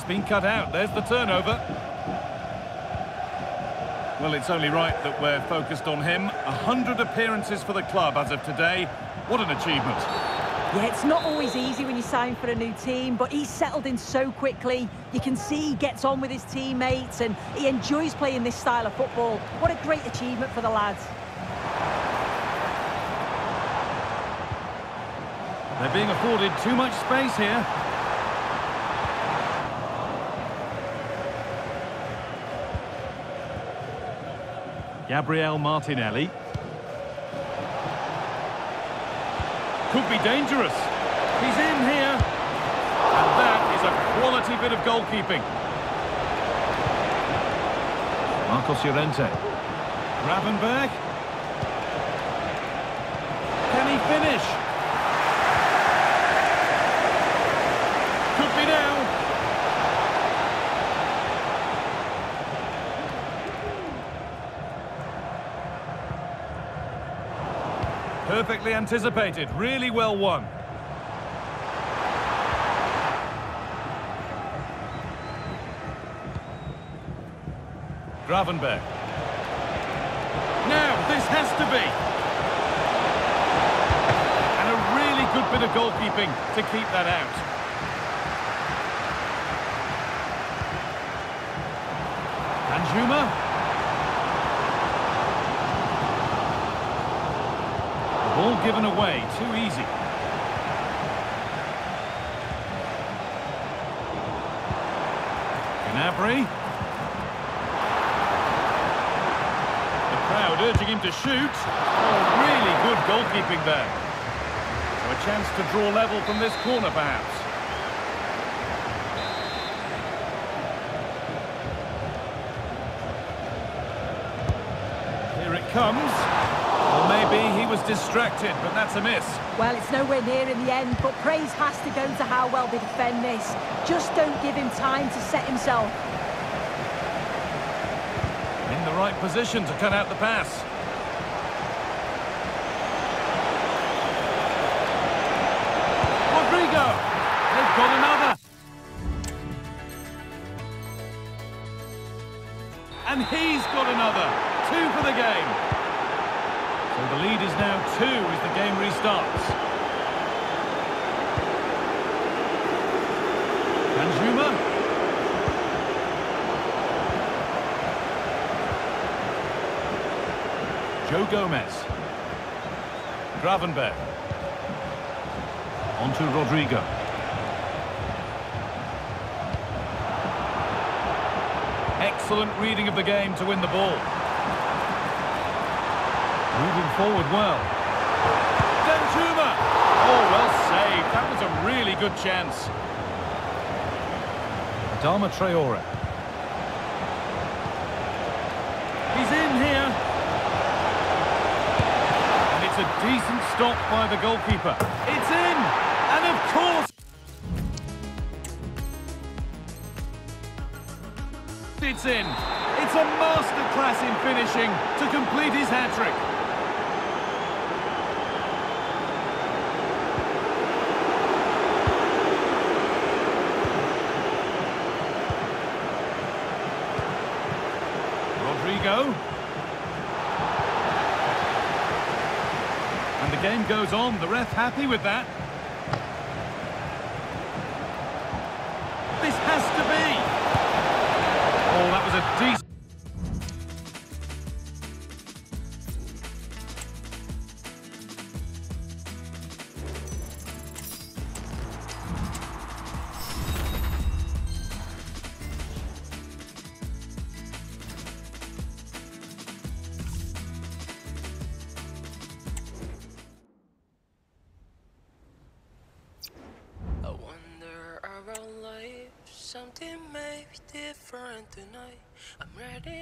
It's been cut out. There's the turnover. Well, it's only right that we're focused on him. A hundred appearances for the club as of today. What an achievement. Yeah, it's not always easy when you sign for a new team, but he's settled in so quickly. You can see he gets on with his teammates and he enjoys playing this style of football. What a great achievement for the lads. They're being afforded too much space here. Gabriel Martinelli. Could be dangerous. He's in here. And that is a quality bit of goalkeeping. Marcos Llorente. Gravenberg. Can he finish? Could be now. Perfectly anticipated, really well won. Gravenberg. Now, this has to be. And a really good bit of goalkeeping to keep that out. Danjuma. The given away, too easy. Gnabry. The crowd urging him to shoot. Oh, really good goalkeeping there. So a chance to draw level from this corner, perhaps. Here it comes. Maybe he was distracted, but that's a miss. Well, it's nowhere near in the end, but praise has to go to how well they defend this. Just don't give him time to set himself. In the right position to cut out the pass. Rodrigo! They've got another! And he's got another! Two for the game. So the lead is now two as the game restarts. Danjuma. Joe Gomez. Gravenberg. On to Rodrigo. Excellent reading of the game to win the ball. Moving forward well. Danjuma! Oh, well saved. That was a really good chance. Adama Traore. He's in here. And it's a decent stop by the goalkeeper. It's in! And of course... It's in. It's a masterclass in finishing to complete his hat-trick. Rodrigo. And the game goes on. The ref happy with that. This has to be. Oh, that was a decent... tonight. I'm ready.